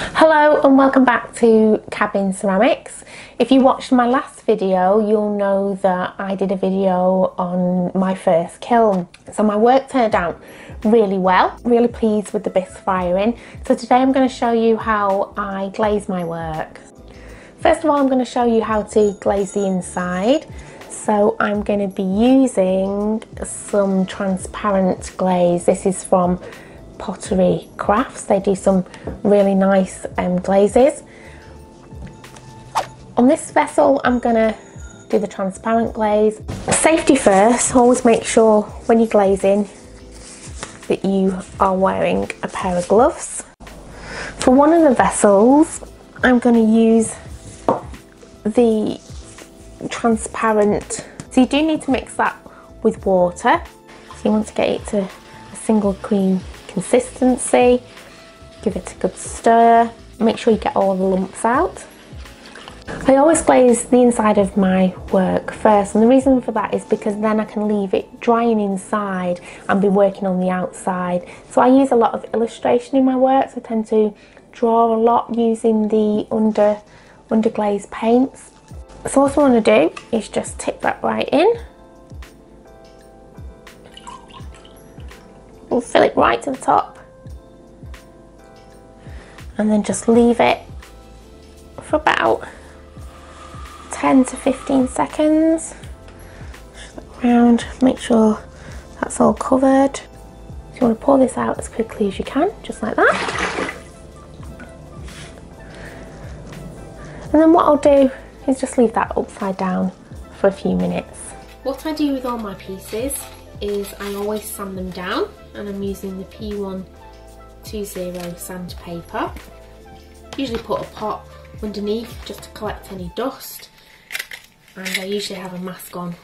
Hello and welcome back to Cabin Ceramics. If you watched my last video you'll know that I did a video on my first kiln. So my work turned out really well, really pleased with the bisque firing. So today I'm going to show you how I glaze my work. First of all I'm going to show you how to glaze the inside. So I'm going to be using some transparent glaze. This is from Pottery Crafts. They do some really nice um, glazes. On this vessel, I'm gonna do the transparent glaze. Safety first, always make sure when you're glazing that you are wearing a pair of gloves. For one of the vessels, I'm gonna use the transparent, so you do need to mix that with water. So you want to get it to a single cream consistency, give it a good stir, make sure you get all the lumps out. I always glaze the inside of my work first and the reason for that is because then I can leave it drying inside and be working on the outside. So I use a lot of illustration in my work so I tend to draw a lot using the under underglaze paints. So what I want to do is just tip that right in We'll fill it right to the top and then just leave it for about 10 to 15 seconds. Around, make sure that's all covered. You want to pour this out as quickly as you can, just like that. And then what I'll do is just leave that upside down for a few minutes. What I do with all my pieces is I always sand them down and I'm using the P120 sandpaper. Usually put a pot underneath just to collect any dust and I usually have a mask on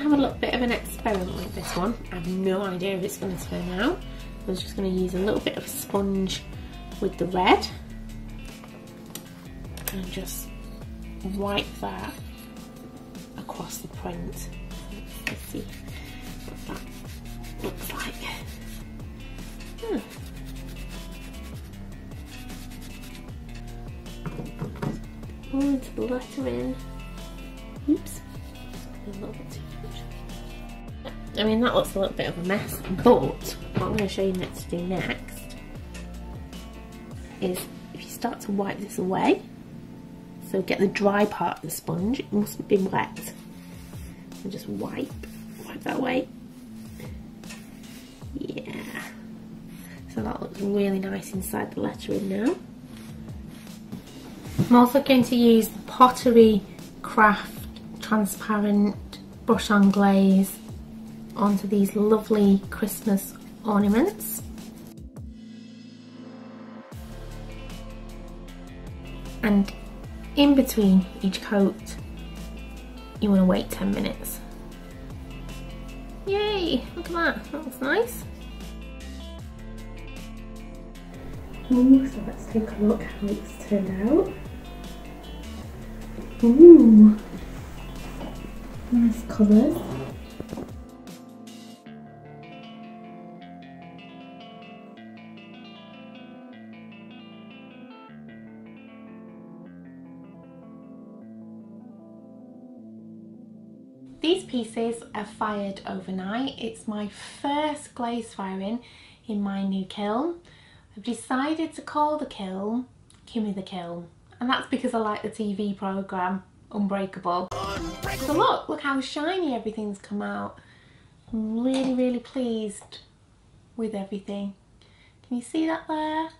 have a little bit of an experiment with this one. I have no idea if it's going to turn out. I was just going to use a little bit of sponge with the red and just wipe that across the print. Let's see what that looks like. Hmm. Into the lettering. Oops. I mean, that looks a little bit of a mess, but what I'm going to show you next to do next is if you start to wipe this away, so get the dry part of the sponge, it must have been wet, and just wipe, wipe that away. Yeah. So that looks really nice inside the lettering now. I'm also going to use the Pottery Craft Transparent Brush on Glaze onto these lovely Christmas ornaments. And in between each coat, you want to wait 10 minutes. Yay, look at that, that looks nice. Ooh, so let's take a look how it's turned out. Ooh, nice. These pieces are fired overnight. It's my first glaze firing in my new kiln. I've decided to call the kiln Kimmy the Kiln and that's because I like the TV programme Unbreakable. So look, look how shiny everything's come out. I'm really, really pleased with everything. Can you see that there?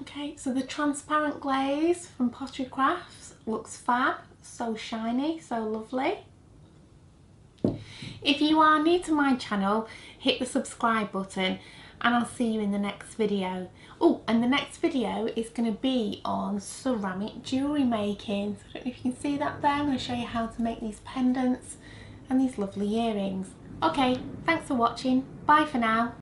Okay, so the transparent glaze from Pottery Crafts looks fab so shiny, so lovely. If you are new to my channel, hit the subscribe button and I'll see you in the next video. Oh, and the next video is going to be on ceramic jewellery making. So I don't know if you can see that there. I'm going to show you how to make these pendants and these lovely earrings. Okay, thanks for watching. Bye for now.